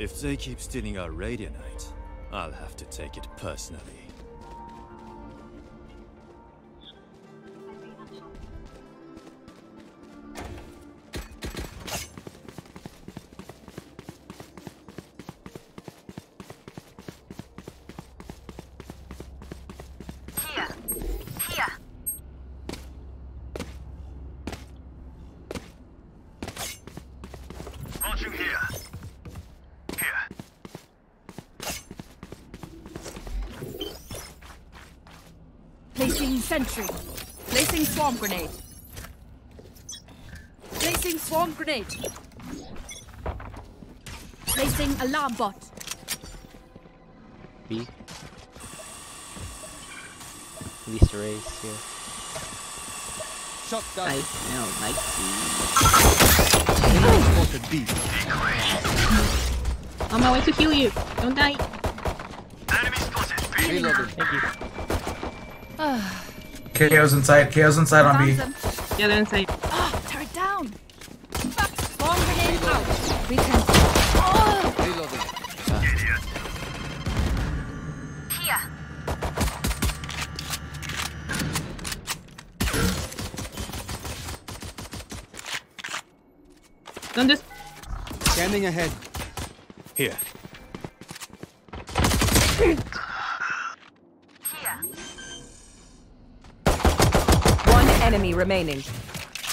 If they keep stealing our Radianite, I'll have to take it personally. Here. Shot down. I smell like Spotted B. On my way to heal you. Don't die. Enemy spotted. B. Thank you. KO's inside. KO's inside on B. Found them. The other inside. Ah, turret down. Fuck. Swarm grenade out. We can. Scanning ahead. Here. Here. One enemy remaining.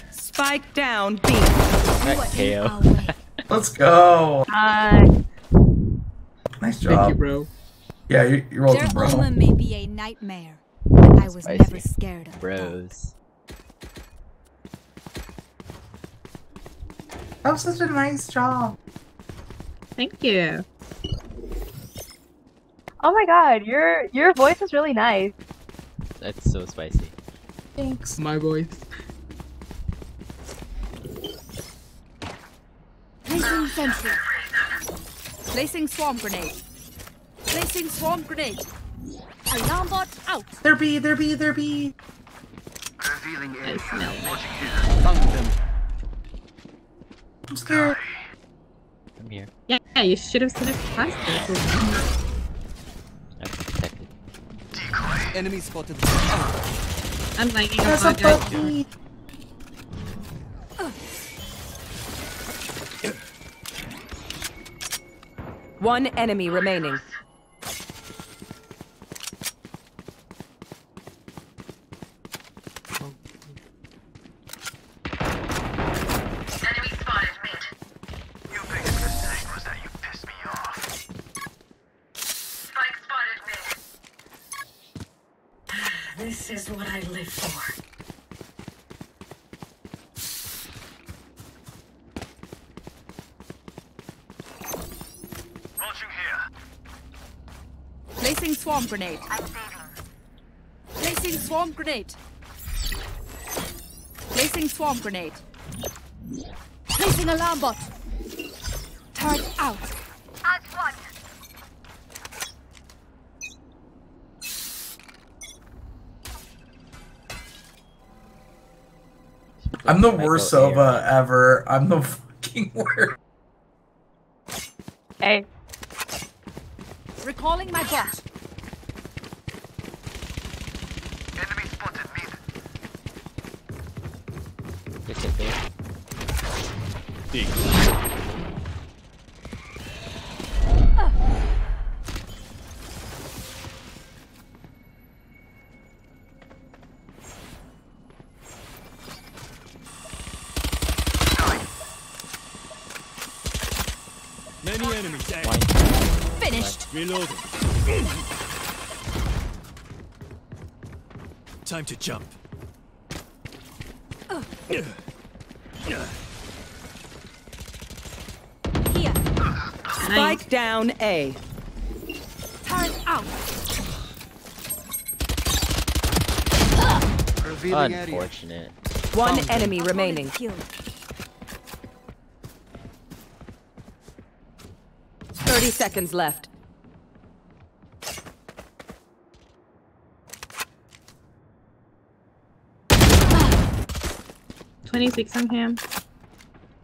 Spike down B. Right, KO. Let's go. Hi. Nice Thank you, job. bro. Yeah, you, you rolled Their it, bro. omen may be a nightmare, I was Spicy. never scared of that. Bros. That was such a nice job. Thank you. Oh my god, your your voice is really nice. That's so spicy. Thanks. My voice. Placing sentry. Placing swarm grenade. Placing swarm grenade. Alarm bot out. There be, there be, there be. Revealing I area. smell like. Launching here. Them. I'm scared. I'm here. Yeah, yeah, you should have said it faster. I'm protected. Enemy spotted. I'm lagging on There's a guy. puppy. One enemy remaining. Enemy spotted mid. Your biggest mistake was that you pissed me off. Spike spotted mid. This is what I live for. Launching here. Placing swarm grenade. I'm saving. Placing swarm grenade. Placing swarm grenade. Placing alarm bot. Turret out. I'm the worst go A Sova ever. I'm the fucking worst. Hey, Recalling my bot. Reloading. Time to jump. Here. Spike down A. Turret out. Revealing. Unfortunate. One enemy remaining. Thirty seconds left. Twenty-six on him.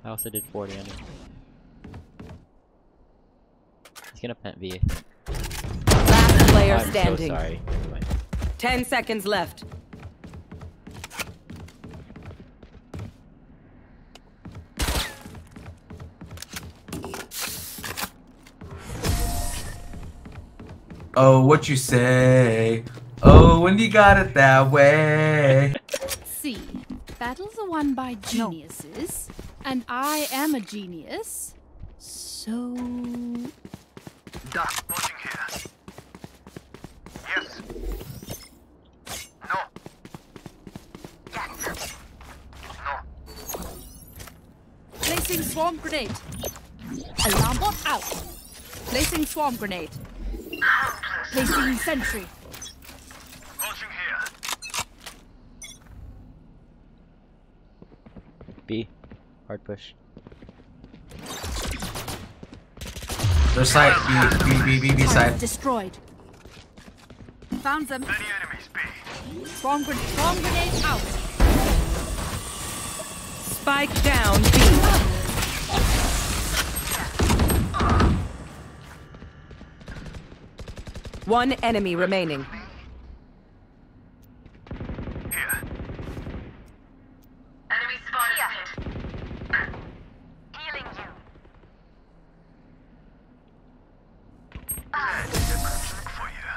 I also did 40 on it. gonna plant V. Last player I'm standing. so sorry. Never. Ten seconds left. Oh, what you say? Oh, when you got it that way. See, battles are won by geniuses, and I am a genius. So. Da, watching here. Yes. No. Yes. No. Placing swarm grenade. Alarm bot out. Placing swarm grenade. Placing sentry. Watching here. B. Hard push. Their side, B, B, B, B, B side. destroyed. Found them. Many enemies, B. Swarm grenade. Swarm grenade out. Spike down B. One enemy remaining. Here. Enemy spotted mid. Healing you. Look for you.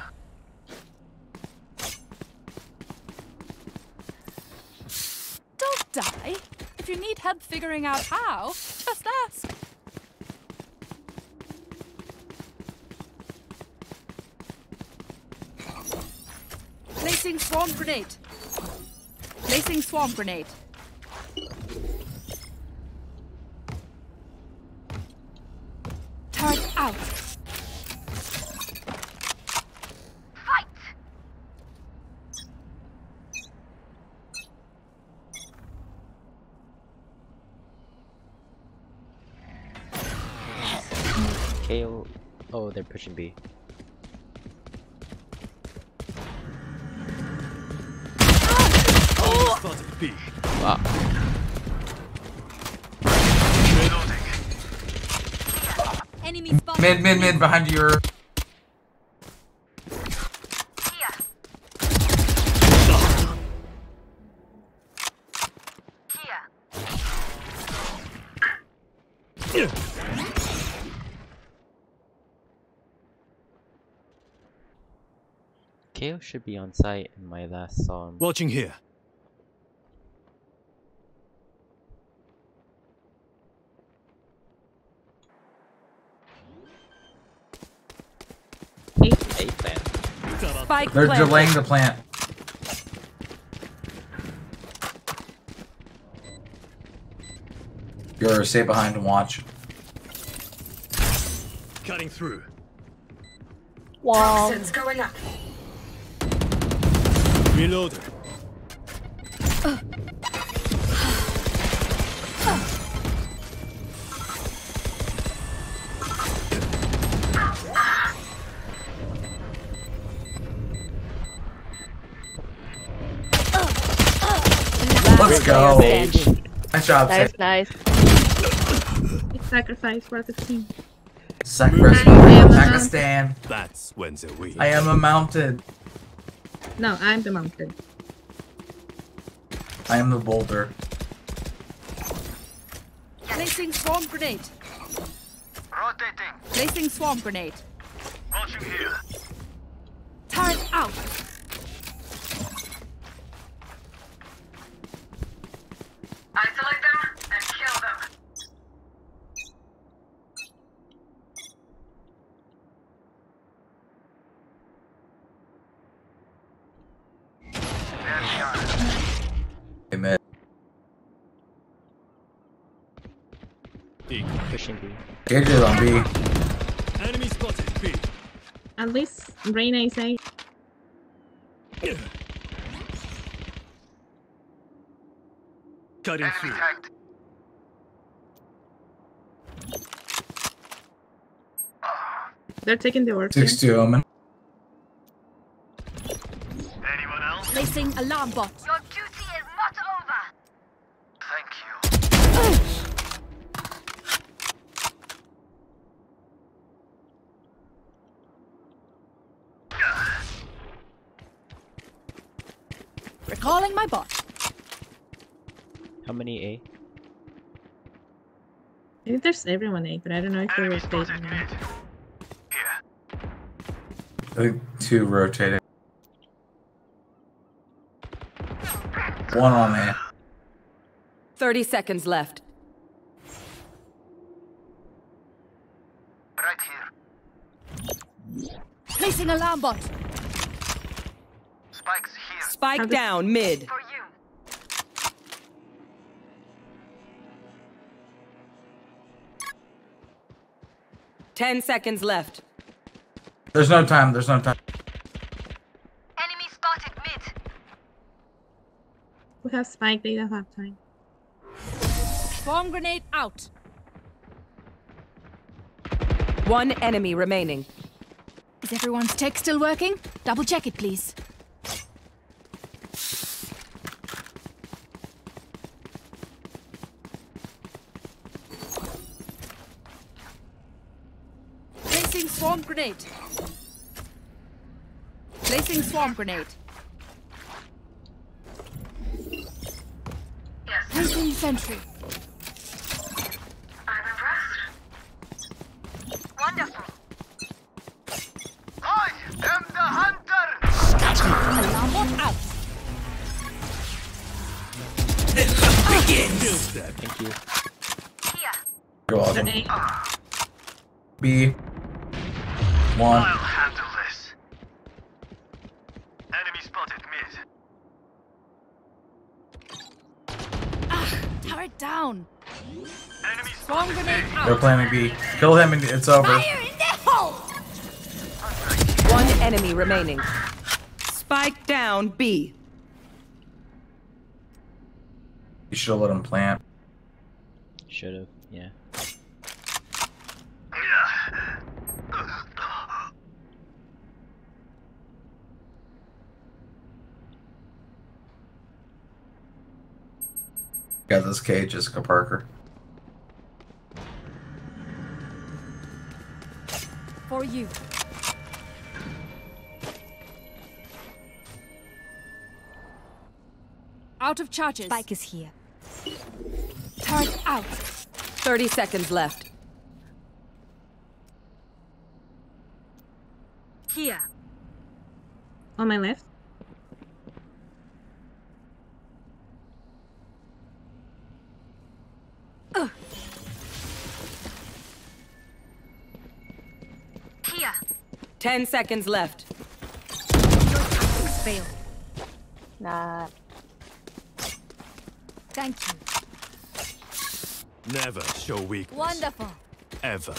Don't die. If you need help figuring out how, just ask. Placing swarm grenade. Placing swarm grenade. Turret out. Fight! KO. Oh, they're pushing B. Enemy. Mid, mid, mid, behind your. Should be on site in my last saw him. Watching here. A plant. Spike They're planted. delaying the plant. You're stay behind and watch. Cutting through. Toxins going up. Reloader. Let's go. Standing. Nice job, Nice, Sid. nice. Big sacrifice for the team. Sacrifice. I am a Pakistan. That's when they win. I am a mountain. No, I'm the mountain. I am the boulder. Placing swarm grenade. Rotating. Placing swarm grenade. Watching here. Turret out. Isolate them and kill them. There we are. Amen. B. Pushing B. Gage is on B. Enemy spotted B. At least Reyna is A. Cutting through. They're taking the orb. 6 2 Omen. Anyone else? Placing alarm bot. Your duty is not over. Thank you. Recalling my bot. How many A? I think there's everyone A, but I don't know if they're Enemy spotted rotating. mid. now. I think two rotated. One on A. 30 seconds left. Right here. Placing alarm bot. Spikes here. Spike Have down mid. Ten seconds left. There's no time. There's no time. Enemy spotted mid. We have spike, they don't have time. Bomb grenade out. One enemy remaining. Is everyone's tech still working? Double check it, please. Placing swarm grenade. Placing swarm grenade. Yes. Placing sentry. I'm impressed. Wonderful. I am the hunter! Alarm bot out. Thank you. Here. You're welcome. A. B. One. I'll handle this. Enemy spotted mid. Turret down. Enemy Swarm spotted grenade mid. They're planning B. Kill him and it's over. Fire in the hole. One enemy remaining. Spike down B. You should have let him plant. Should've, yeah. Got this cage, Jessica Parker. For you. Out of charges. Spike is here. Turret out. 30 seconds left. Here. On my left. Here. 10 seconds left. Your tactics fail. Nah. Thank you. Never show weakness. Wonderful. Ever.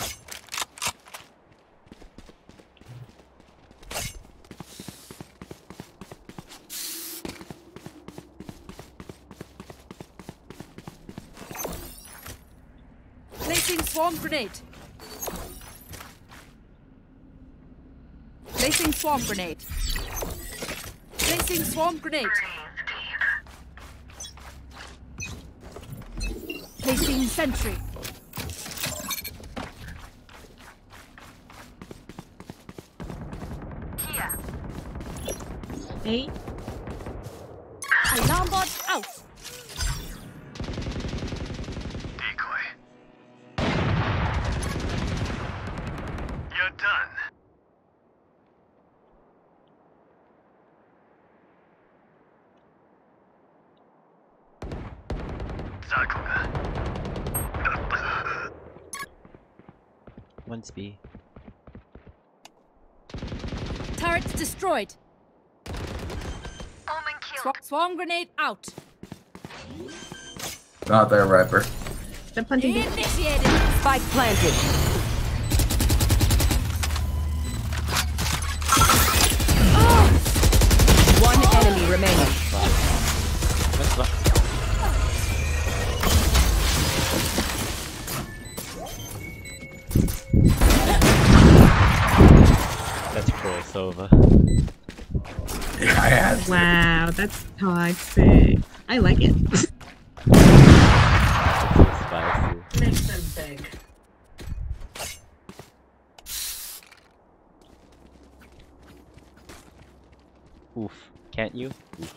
Placing swarm grenade. Placing swarm grenade. Placing swarm grenade. Placing sentry. Here. A. Alarm bot out. Decoy. You're done. One's B. Turret destroyed. Omen killed. Swa- swarm grenade out. Not there, Riper. They're punting B. Initiated. Spike planted. Oh. One enemy remaining. That's crossover. Yeah, I had. Wow, that's toxic. I like it. That's so spicy. Them big. Oof. Can't you? Oof.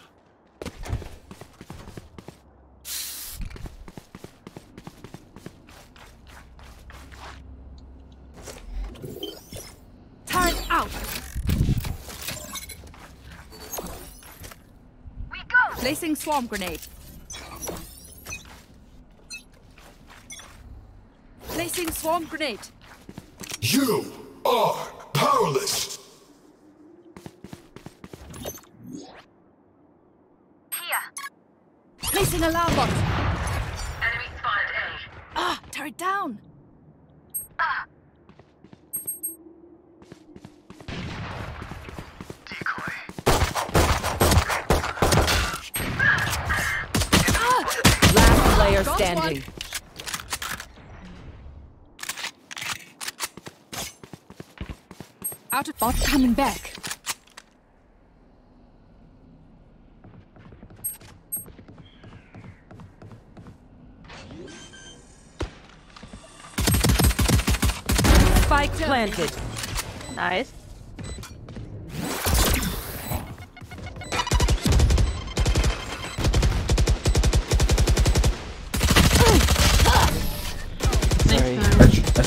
Placing swarm grenade. Placing swarm grenade. You are powerless. Here. Placing alarm bot. Enemy spotted A. Ah, turret down. Ah. Decoy. Last player Got standing. Out of bot coming back. Spike planted. Nice.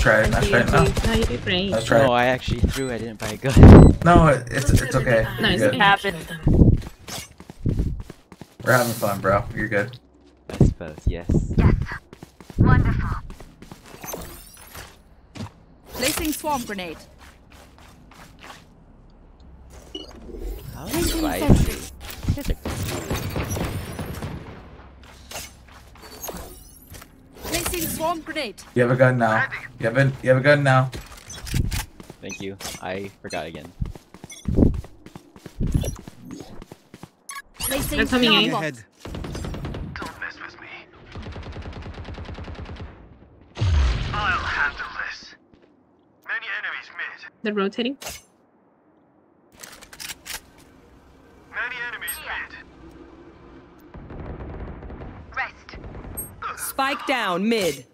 That's, that's right. That's right. No, No, you did great. that's No. I actually threw. I didn't buy a gun. No, it's it's okay. Nice. You're It good. happened. We're having fun, bro. You're good. I suppose. Yes. Wonderful. Placing swarm grenade. How Placing spicy. sentry. You guys are- Placing swarm grenade. You have a gun now. You have a you have a gun now. Thank you. I forgot again. Placing They're coming in. bot. Ahead. Don't mess with me. I'll handle this. Many enemies mid. They're rotating. Many enemies mid. Rest. Spike down mid.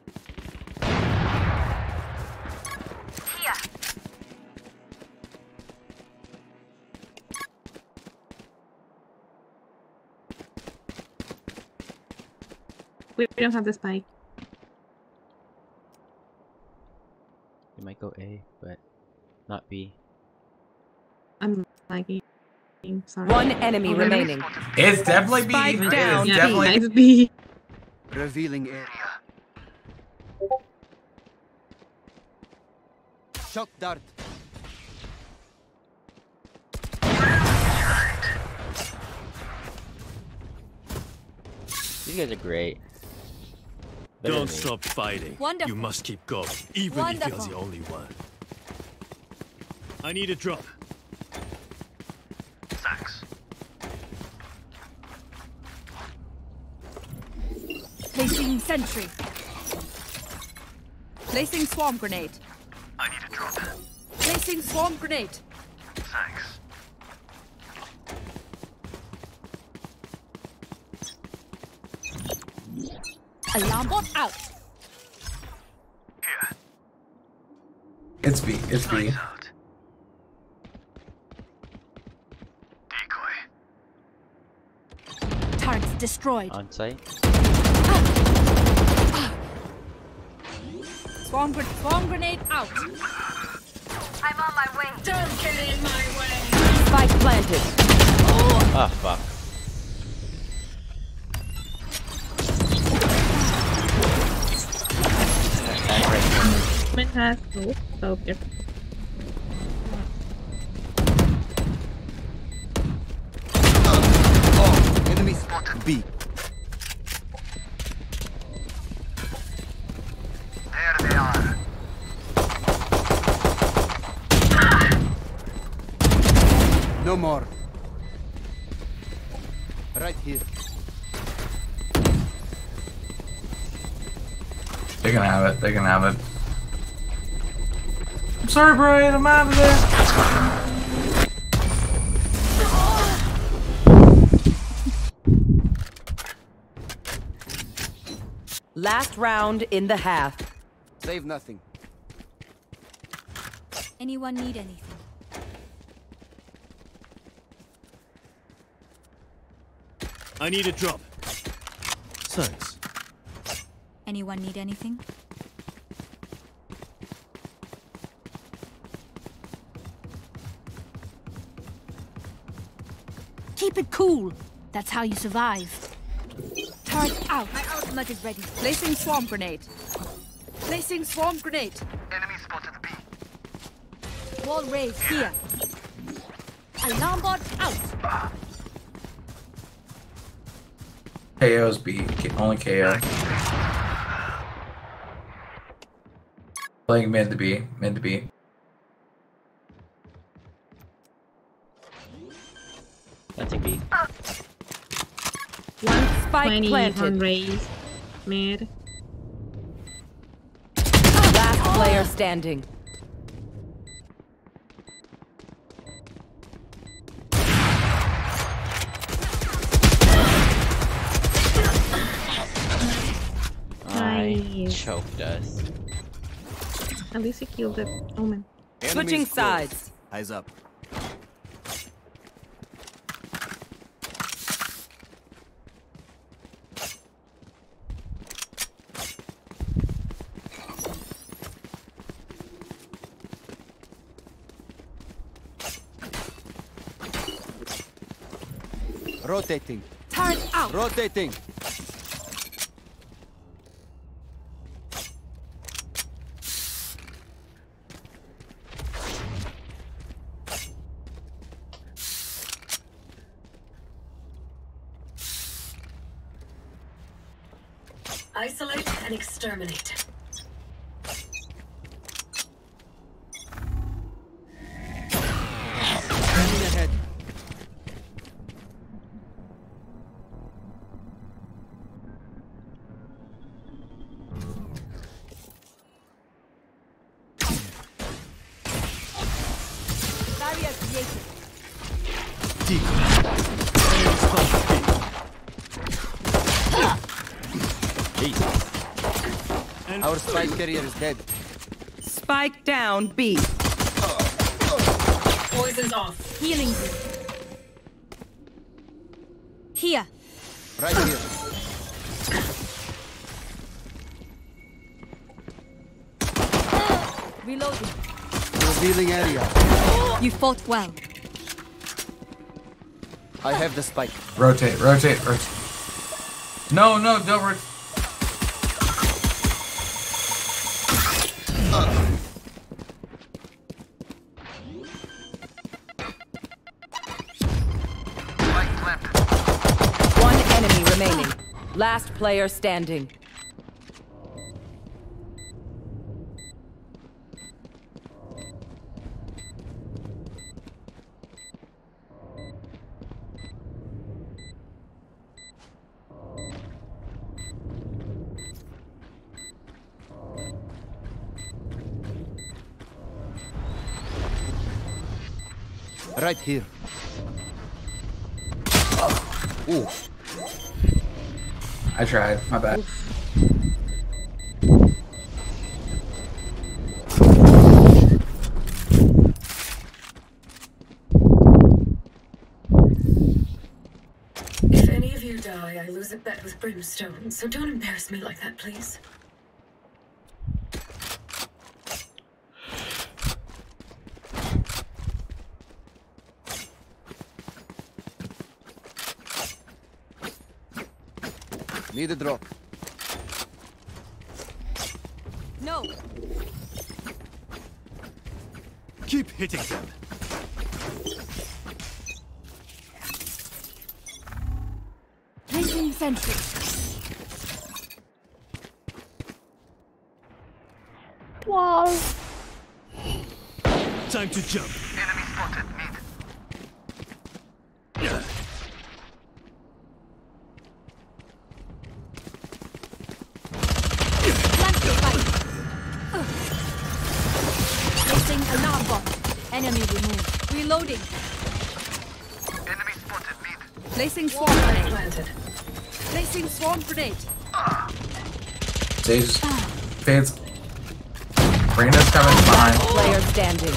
We we don't have the spike. You might go A, but not B. I'm lagging. Sorry. One enemy Oh, remaining. It's definitely B. Spike It down, is Yeah, definitely. B. Revealing area. Shock dart. These guys are great. Better Don't stop fighting. Wonderful. You must keep going, even if you're the only one. I need a drop. Thanks. Placing sentry. Placing swarm grenade. I need a drop. Placing swarm grenade. Alarm bot out. Here. It's B. It's B. Lights out. Decoy. Turrets destroyed. On site. Swarm, gren- swarm grenade out. I'm on my way. Don't get in my way. Spike planted. Ah, fuck. Corner. Has oh, so. Oh, enemy spotted. B. There they are. No more. Right here. They're gonna have it. They're gonna have it. I'm sorry, Brian. I'm out of there. Last round in the half. Save nothing. Anyone need anything? I need a drop. Thanks. Anyone need anything? Keep it cool. That's how you survive. Turret out. My ultimate is ready. Placing swarm grenade. Placing swarm grenade. Enemy spotted the B. Wall raised here. Alarm bot out. KO's B. Only KO. Playing mid to B. Mid to B. Planting B. One spike 20 on planted. raise. Mid. Last player standing. I Nice. choked us. At least he killed the omen. Switching sides. Eyes up. Rotating. Turret out. Rotating. Isolate and exterminate. Our spike carrier is dead. Spike down B. Poison's off. Healing. Here. Right here. Reloading. Revealing area. You fought well. I have the spike. Rotate, rotate, rotate. No, no, don't rotate. Last player standing. Right here. Ooh. I tried. My bad. If any of you die, I lose a bet with Brimstone, so don't embarrass me like that, please. Need a drop. No. Keep hitting them. Placing sentry. Wall. Time to jump. Enemy spotted mid. Flank the fight. Ugh. Placing alarm bot. Enemy removed. Reloading. Enemy spotted mid. Placing swarm grenade. Planted. Placing swarm grenade. Sage fades. Reyna's coming behind. Player standing.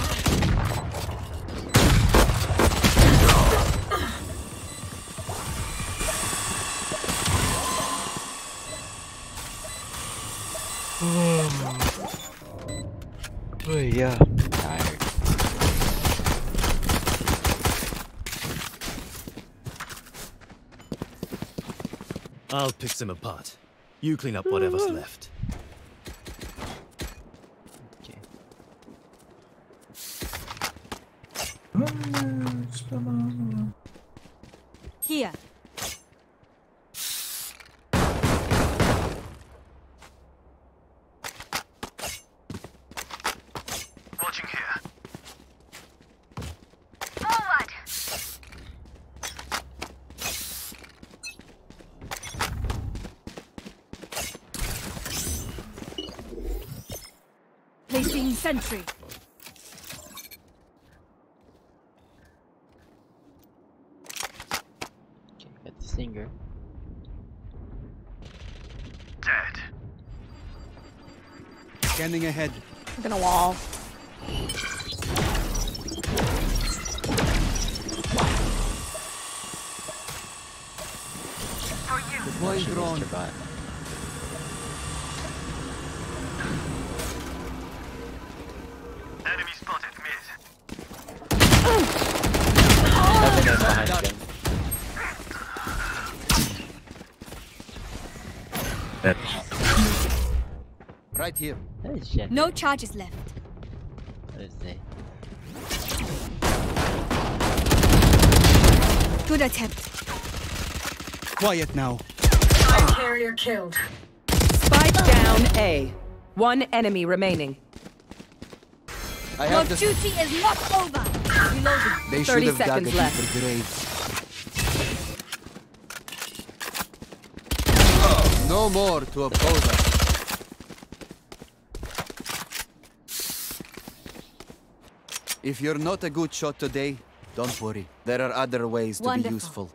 Hmm. Oh yeah. I'll pick them apart. You clean up whatever's left. Placing sentry. Okay, got the singer. Dead. Scanning ahead. I'm gonna wall. Deploying She drone. missed Right here. That is Jen. No charges left. What is they? Good attempt. Quiet now. Spy carrier killed. Spike down A. One enemy remaining. I Your have the. duty is not over. Reloading. They 30 should have dug a seconds left. deeper grave. No more to oppose us. If you're not a good shot today, don't worry. There are other ways to Wonderful. be useful.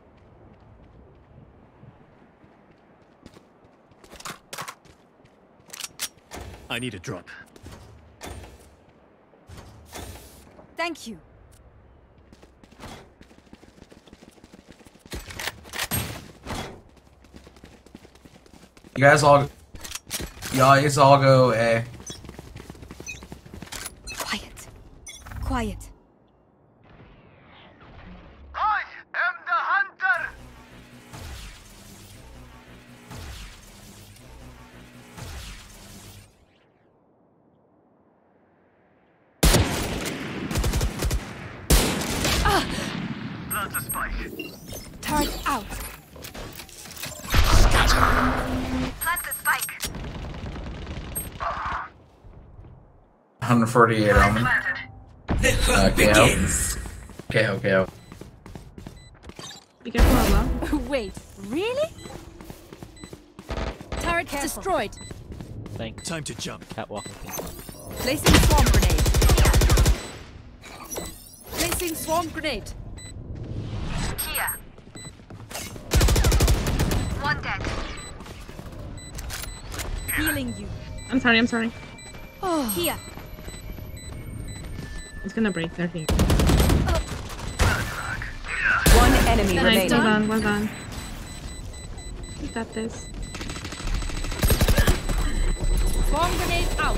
I need a drop. Thank you. You guys all, y'all, it's all go A. Quiet. Quiet. I am the hunter. Plant a spike. Turret out. Plant the spike. 148 on me. Planted. Okay, okay, okay, okay. Be careful, Allah. Wait, really? Turret destroyed. Thanks. Time to jump. Catwalk, Placing swarm grenade. Placing swarm grenade. Kia. One dead. Healing you. I'm sorry, I'm sorry. Oh. Here. It's gonna break their feet. One enemy Nice, remaining. well done, well done. You got this. Swarm grenade out.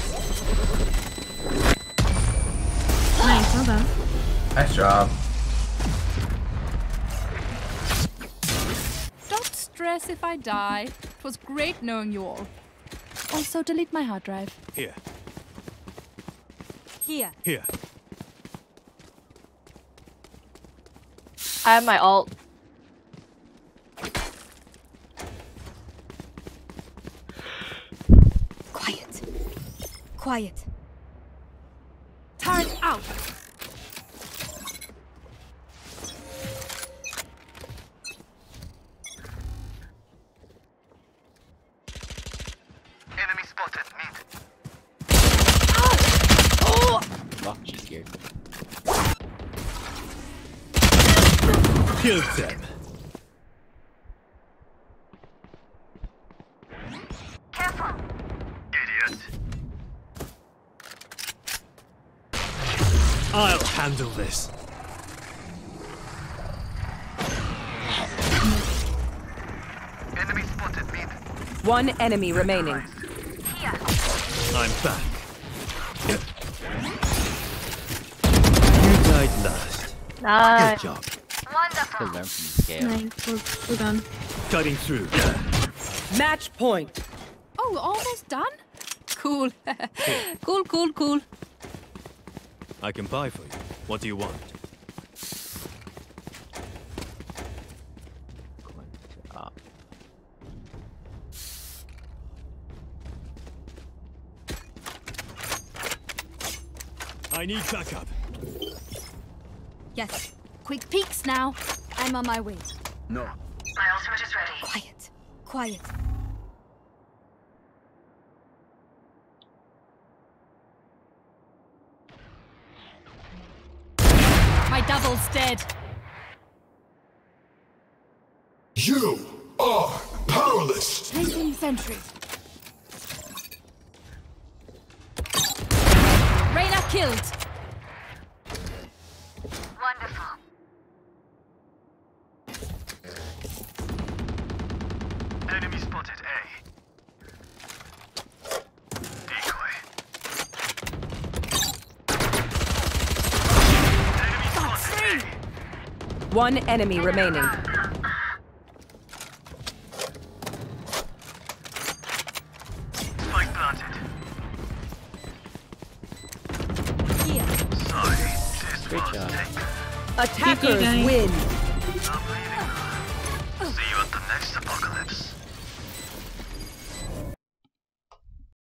Nice, well done. Nice job. Don't stress if I die. It was great knowing you all. Also, delete my hard drive. Here, Here. here. I have my alt. Quiet. Quiet. I'll handle this. Enemy spotted mid. One enemy remaining. I'm back. You died last. Good Nice. job. To learn from the scale. Nice, well, well done. Cutting through. Match point. Oh, almost done? Cool. cool, cool, cool. I can buy for you. What do you want? I need backup. Yes. Quick peeks now. I'm on my way. No. My ultimate is ready. Quiet. Quiet. Double's dead. You are powerless. Placing sentry. Reyna killed. Wonderful. Enemy spotted A. Decoy. Enemy spotted A. One enemy remaining. Spike planted. Here. Sorry. This job. Attackers win. Lovely